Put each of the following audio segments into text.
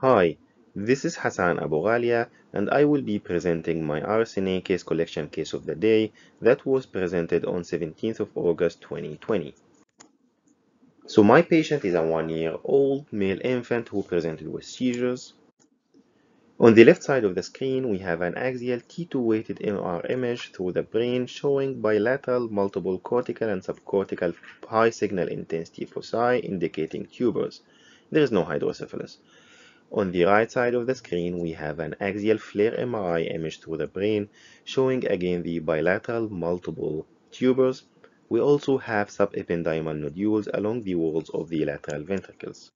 Hi, this is Hassan Abu Ghalia and I will be presenting my RSNA case collection case of the day that was presented on 17th of August 2020. So my patient is a one-year-old male infant who presented with seizures. On the left side of the screen, we have an axial T2 weighted MR image through the brain showing bilateral multiple cortical and subcortical high signal intensity foci indicating tubers. There is no hydrocephalus. On the right side of the screen, we have an axial FLAIR MRI image through the brain, showing again the bilateral multiple tubers. We also have subependymal nodules along the walls of the lateral ventricles.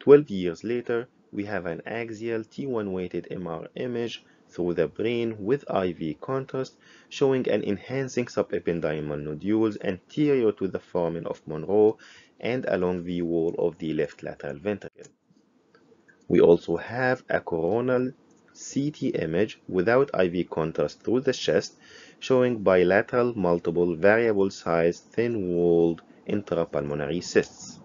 12 years later, we have an axial T1 weighted MR image through the brain with IV contrast, showing an enhancing subependymal nodules anterior to the foramen of Monro and along the wall of the left lateral ventricle. We also have a coronal CT image without IV contrast through the chest showing bilateral multiple variable size thin-walled intrapulmonary cysts.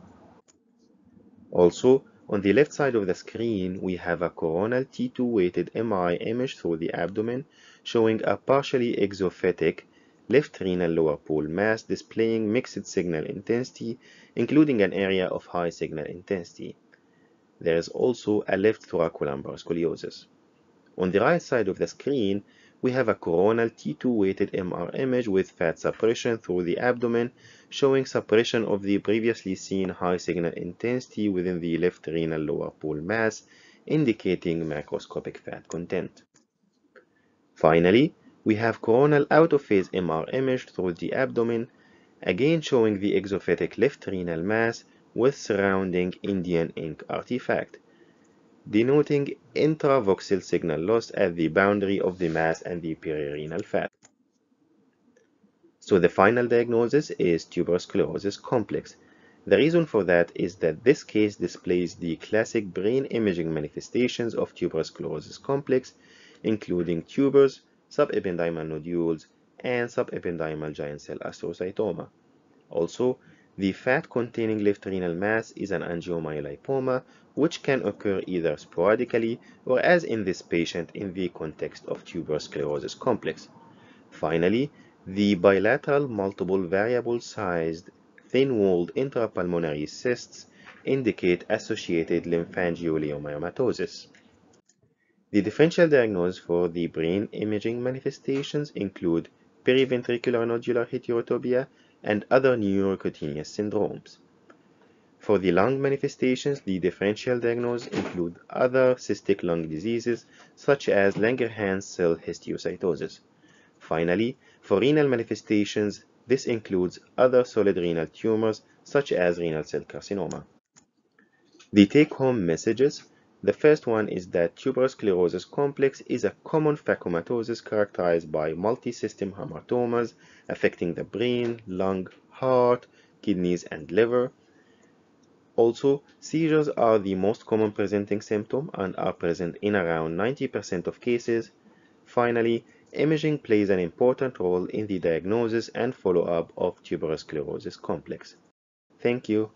Also, on the left side of the screen, we have a coronal T2 weighted MRI image through the abdomen showing a partially exophytic left renal lower pole mass displaying mixed signal intensity, including an area of high signal intensity. There is also a left thoracolumbar scoliosis. On the right side of the screen, we have a coronal T2 weighted MR image with fat suppression through the abdomen, showing suppression of the previously seen high signal intensity within the left renal lower pole mass, indicating macroscopic fat content. Finally, we have coronal out-of-phase MR image through the abdomen, again showing the exophytic left renal mass with surrounding Indian ink artifact, denoting intravoxel signal loss at the boundary of the mass and the perirenal fat. So the final diagnosis is tuberous sclerosis complex. The reason for that is that this case displays the classic brain imaging manifestations of tuberous sclerosis complex, including tubers, subependymal nodules, and subependymal giant cell astrocytoma. Also, the fat-containing left renal mass is an angiomyolipoma, which can occur either sporadically or as in this patient in the context of tuberous sclerosis complex. Finally, the bilateral multiple variable-sized thin-walled intrapulmonary cysts indicate associated lymphangioliomyomatosis. The differential diagnosis for the brain imaging manifestations include periventricular nodular heterotopia and other neurocutaneous syndromes. For the lung manifestations, the differential diagnosis include other cystic lung diseases such as Langerhans cell histiocytosis. Finally, for renal manifestations, this includes other solid renal tumors such as renal cell carcinoma. The take-home messages the first one is that tuberous sclerosis complex is a common phacomatosis characterized by multi-system hamartomas affecting the brain, lung, heart, kidneys, and liver. Also, seizures are the most common presenting symptom and are present in around 90% of cases. Finally, imaging plays an important role in the diagnosis and follow-up of tuberous sclerosis complex. Thank you.